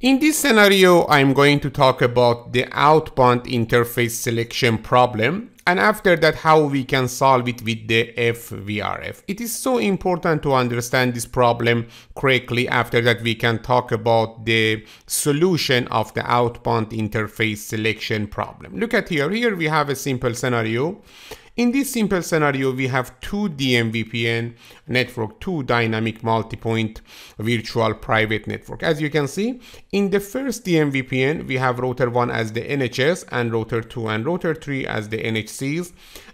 In this scenario, I'm going to talk about the outbound interface selection problem and after that how we can solve it with the FVRF. It is so important to understand this problem correctly. After that we can talk about the solution of the outbound interface selection problem. Look at here, here we have a simple scenario in this simple scenario, we have two DMVPN network, two dynamic multi-point virtual private network. As you can see, in the first DMVPN, we have router 1 as the NHS and router 2 and router 3 as the NHCs.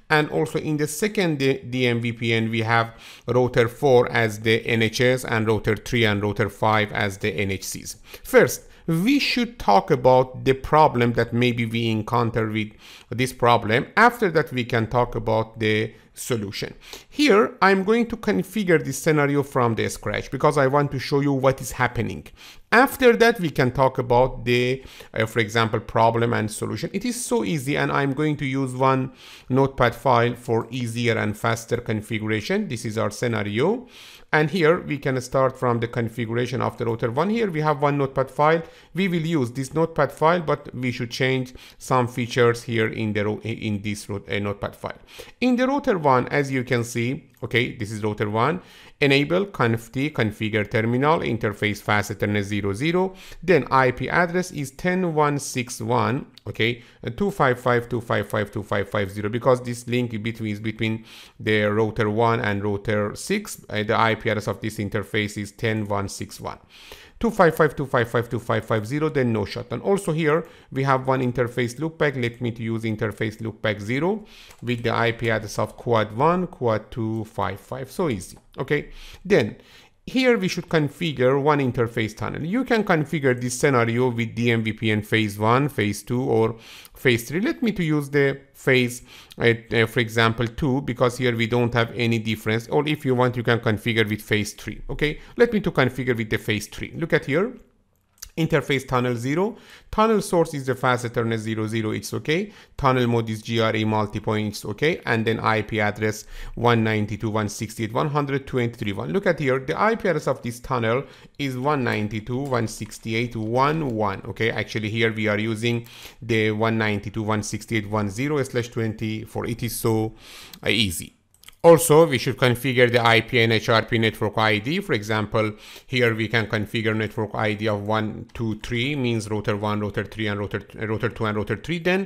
And also in the second DMVPN, we have router 4 as the NHS and router 3 and router 5 as the NHCs. First, we should talk about the problem that maybe we encounter with this problem. After that, we can talk about the solution. Here, I'm going to configure this scenario from the scratch because I want to show you what is happening. After that, we can talk about the, uh, for example, problem and solution. It is so easy and I'm going to use one notepad file for easier and faster configuration. This is our scenario. And here we can start from the configuration of the router one. Here we have one notepad file. We will use this notepad file, but we should change some features here in the in this uh, notepad file. In the router one, as you can see, okay, this is router one enable conft configure terminal interface fast ethernet 00 then ip address is 10161 okay? 255.255.255.0 because this link between is between the router 1 and router 6 uh, the ip address of this interface is 10161 255.255.255.0 then no shutdown also here we have one interface loopback. Let me use interface loopback 0 with the ip address of quad 1 quad 255 so easy. Okay. Then here we should configure one interface tunnel. You can configure this scenario with DMVPN phase 1, phase 2 or phase 3. Let me to use the phase, uh, uh, for example, 2 because here we don't have any difference or if you want you can configure with phase 3. Okay, let me to configure with the phase 3. Look at here interface tunnel 0 tunnel source is the fast ethernet 00 it's okay. Tunnel mode is GRE multi-point it's okay. And then IP address 192.168.123.1 look at here. The IP address of this tunnel is 192.168.11 okay. Actually here we are using the 192.168.10 slash 24 it is so uh, easy also, we should configure the IP NHRP network ID. For example, here we can configure network ID of 1, 2, 3 means router 1, router 3, and router, router 2 and router 3. Then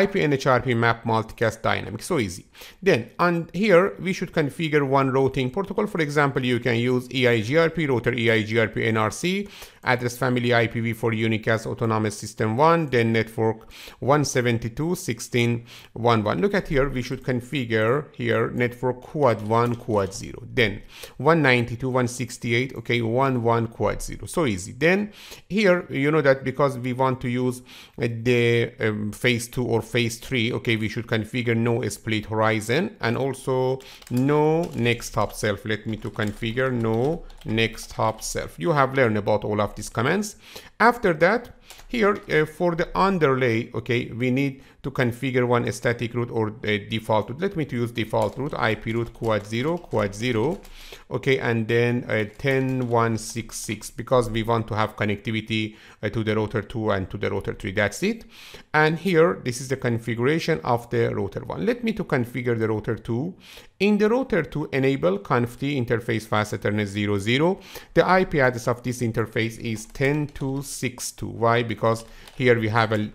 IP NHRP map multicast dynamic. So easy. Then and here we should configure one routing protocol. For example, you can use EIGRP, router EIGRP NRC, address family IPv4 unicast autonomous system 1, then network 172.16.1.1. Look at here, we should configure here network quad 1 quad 0 then 192 168 okay 1 1 quad 0 so easy. Then here you know that because we want to use uh, the um, phase 2 or phase 3 okay we should configure no split horizon and also no next hop self. Let me to configure no next hop self. You have learned about all of these commands. After that here uh, for the underlay okay we need to configure one static route or default route. Let me to use default route ip route quad 0 quad 0 okay and then uh, 10166 because we want to have connectivity uh, to the router 2 and to the router 3 that's it. And here this is the configuration of the router 1 let me to configure the router 2 in the router 2 enable conft interface fast ethernet 00 the ip address of this interface is 10262 why? Because here we have a,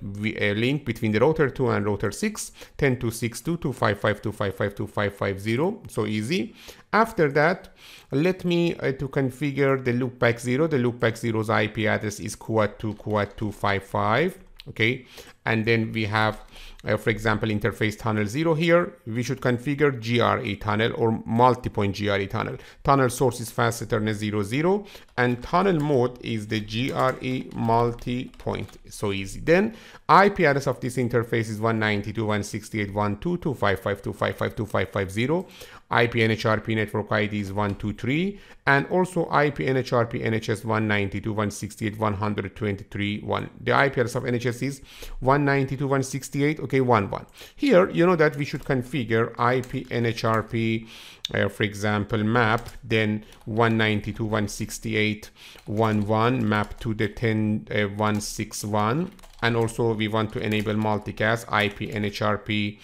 a link between the router 2 and router 6 10262.255.255.255.0 so easy. After that let me uh, to configure the loopback 0 the loopback 0's ip address is quad 2 quad 255 okay and then we have uh, for example interface tunnel 0 here. We should configure GRE tunnel or multi-point GRE tunnel. Tunnel source is fast ethernet 00 and tunnel mode is the GRE multi-point. So easy. Then IP address of this interface is 192.168.122.55255.2550 IP NHRP network ID is 123 and also IP NHRP NHS 192 168 123 1 the IP address of NHS is 192 168 okay 11 here you know that we should configure IP NHRP uh, for example map then 192 168 11 map to the 10 uh, 161 and also we want to enable multicast IP NHRP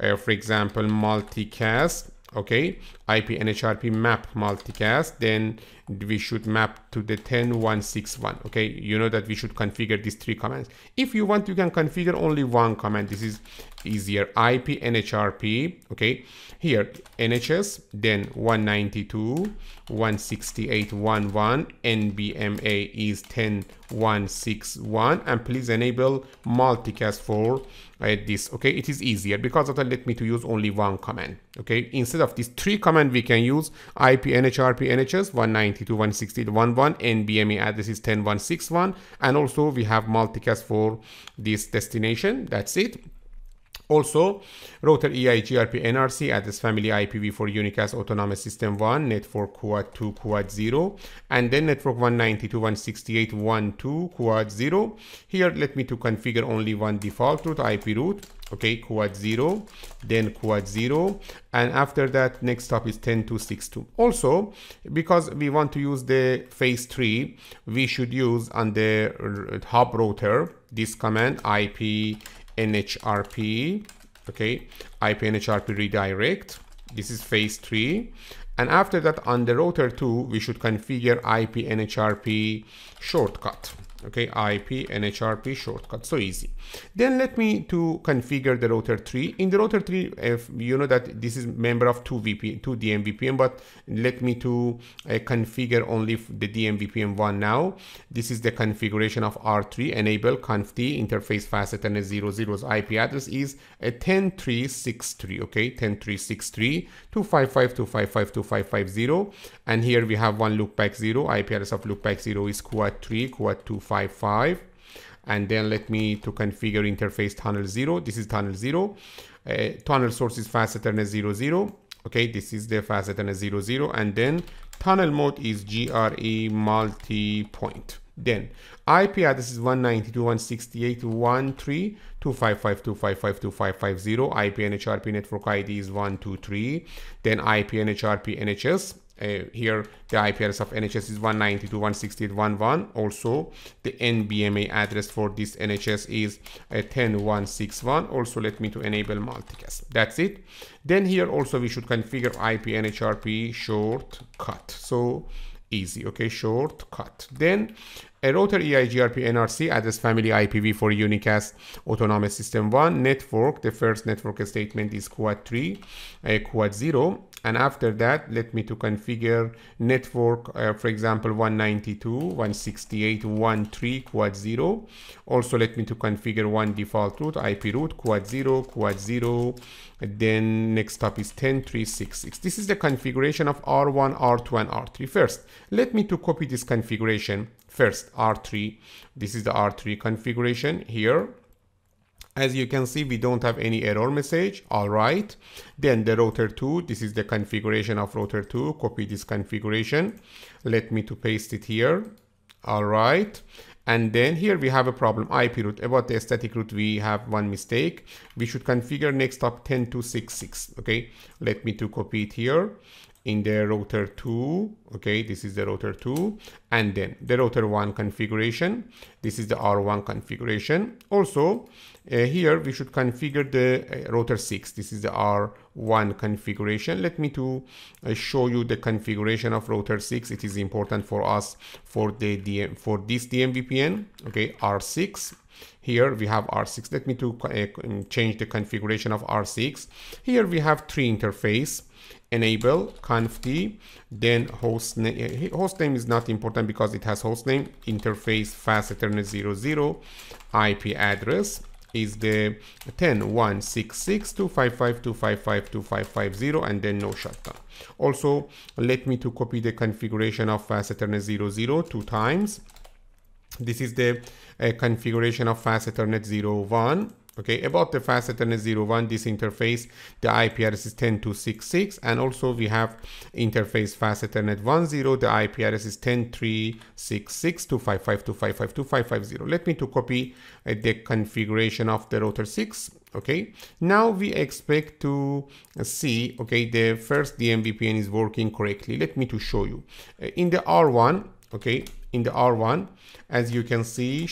uh, for example multicast. Okay ip nhrp map multicast. Then we should map to the 10161 okay? You know that we should configure these three commands. If you want you can configure only one command. This is easier. Ip nhrp okay? Here nhs then 192 168.11 nbma is 10161 and please enable multicast for uh, this okay? It is easier. Because that let me to use only one command okay? Instead of these three command we can use ip nhrp nhs 192.168.11 nbma address is 10161 and also we have multicast for this destination. That's it also, router EIGRP NRC address family IPv4 unicast autonomous system 1, network quad 2 quad 0, and then network 192.168.1.2 quad 0. Here, let me to configure only one default route, IP route, okay, quad 0, then quad 0, and after that, next hop is 10.2.6.2. Also, because we want to use the phase 3, we should use on the hub router this command IP NHRP, okay, IP NHRP redirect. This is phase three. And after that, on the router two, we should configure IP NHRP shortcut okay ip NHRP shortcut so easy. Then let me to configure the router 3 in the router 3 if you know that this is member of 2 vpn 2 dmvpn but let me to uh, configure only the dmvpn one now. This is the configuration of r3 enable conf t interface facet and a 00's ip address is a 10363 okay? 10363 255 255 250 and here we have one loopback 0 ip address of loopback 0 is quad 3 quad 2 55 and then let me to configure interface tunnel 0 this is tunnel 0 uh, tunnel source is fast ethernet 0 0 okay this is the fast ethernet 0 0 and then tunnel mode is gre multi-point. Then IP address is 192.168.13.255.255.255.0 IP NHRP network ID is 123 then IP NHRP NHS uh, here the IP address of NHS is 192.168.1.1 also the NBMA address for this NHS is uh, 10.161 also let me to enable multicast. That's it. Then here also we should configure IP NHRP shortcut. So easy okay? Shortcut. Then a router EIGRP NRC address family IPv4 unicast autonomous system 1 network. The first network statement is quad 3 a quad 0 and after that let me to configure network uh, for example 192.168.1.3 quad 0 also let me to configure one default route ip route quad 0 quad 0 then next hop is 10366 this is the configuration of r1 r2 and r3 first let me to copy this configuration first r3 this is the r3 configuration here as you can see, we don't have any error message. All right. Then the router 2, this is the configuration of router 2. Copy this configuration. Let me to paste it here. All right. And then here we have a problem IP route. About the static route, we have one mistake. We should configure next hop 10266. Okay. Let me to copy it here in the router 2 okay this is the router 2 and then the router 1 configuration this is the r1 configuration. Also uh, here we should configure the uh, router 6 this is the r1 configuration. Let me to uh, show you the configuration of router 6 it is important for us for the DM, for this dmvpn okay r6 here we have R6. Let me to uh, change the configuration of R6. Here we have three interface enable conf t then host name host name is not important because it has host name interface fast ethernet 00 ip address is the 10.166.255.255.255.0 and then no shutdown. Also, let me to copy the configuration of fast ethernet 00 two times. This is the uh, configuration of fast ethernet 01 Okay, about the fast Ethernet 01, this interface, the IP address is 10266, and also we have interface fast Ethernet 10, the IP address is 10366.255.255.255.0. Let me to copy uh, the configuration of the router 6. Okay, now we expect to see, okay, the first DMVPN is working correctly. Let me to show you. Uh, in the R1, okay, in the R1, as you can see,